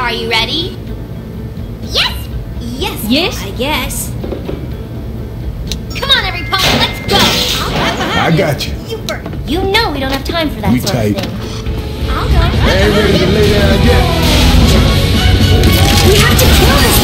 Are you ready? Yes! Yes, Yes? I guess. Come on, everypony, let's go! I'll get I got you. You first. You know we don't have time for that We sort tight. of thing. I'll go. I ain't ready to lay down yet. We have to kill this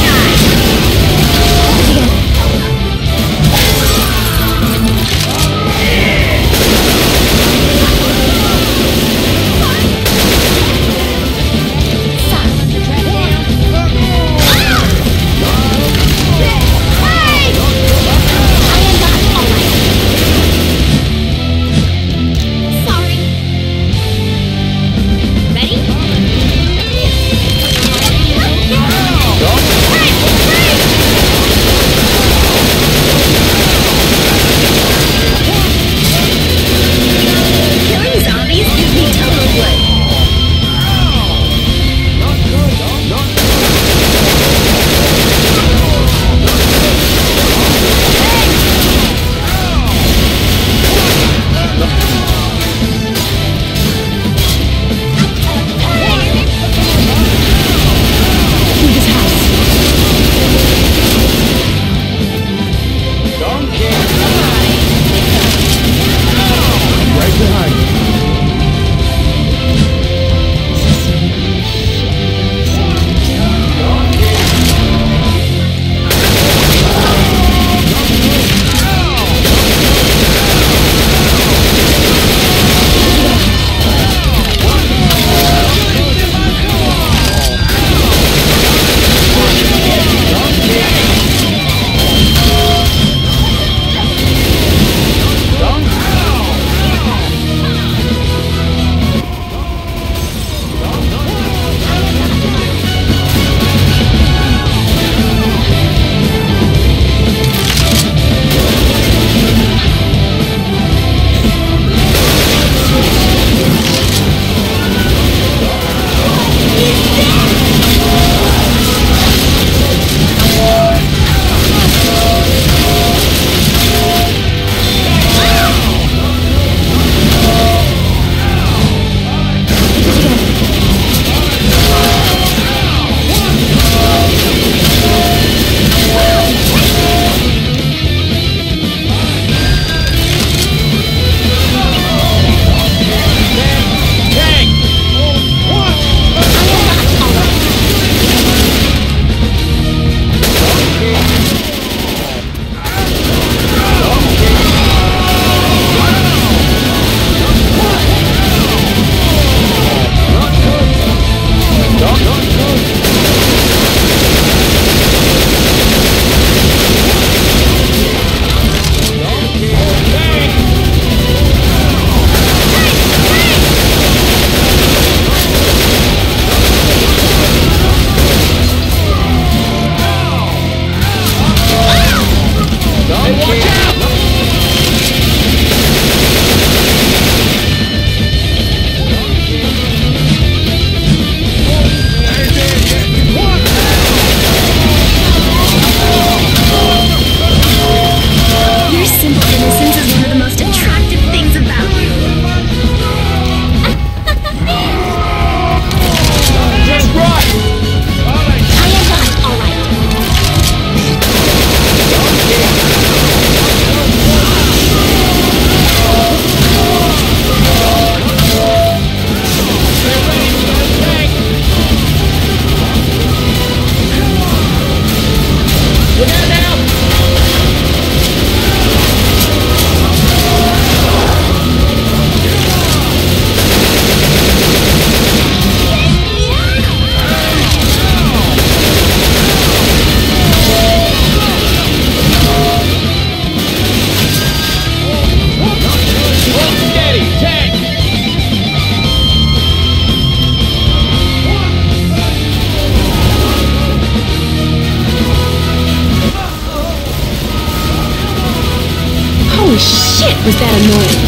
was that annoying.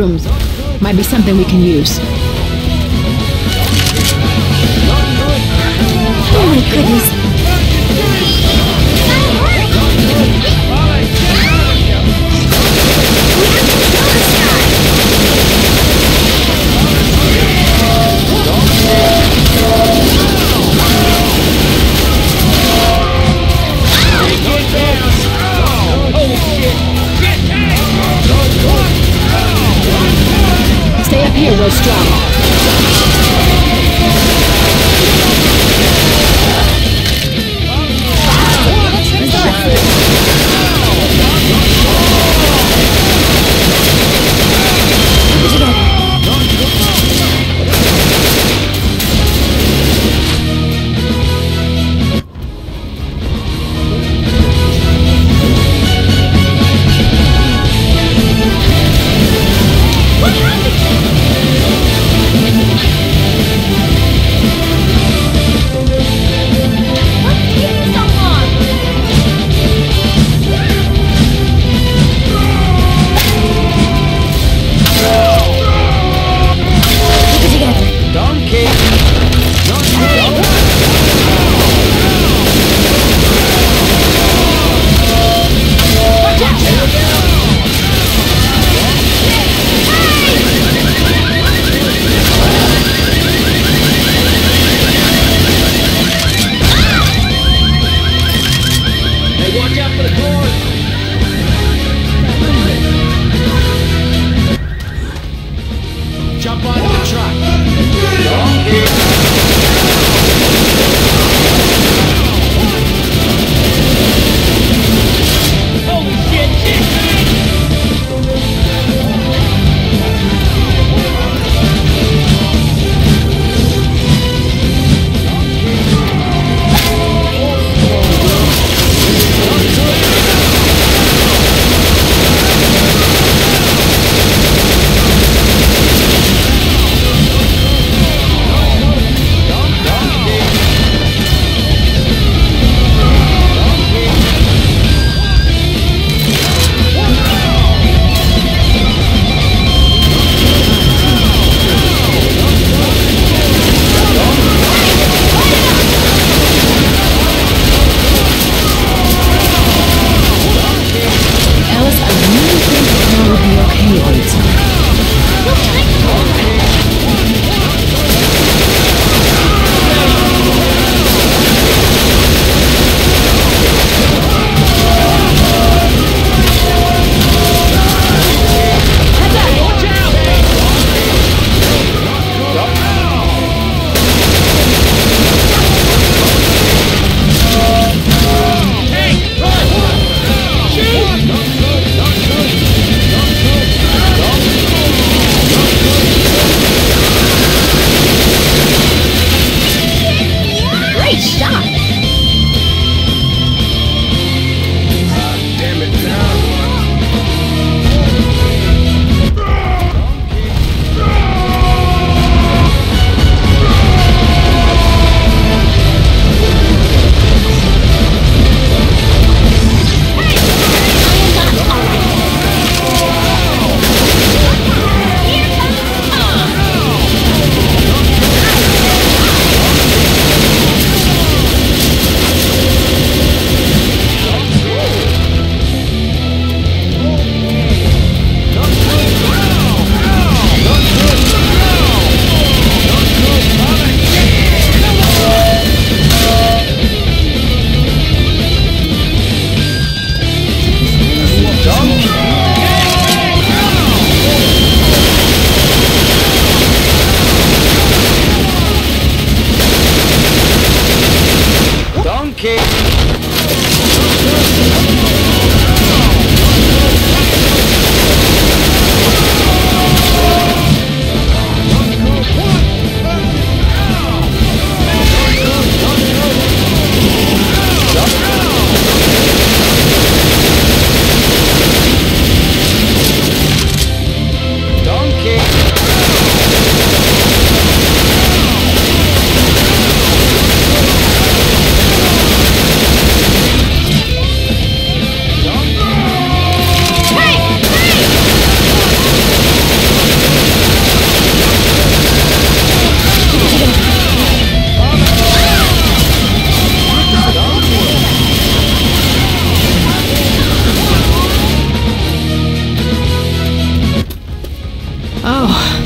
rooms. Might be something we can use. Oh my goodness, Zero Strong. watch out for the doors.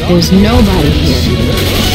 There's nobody here.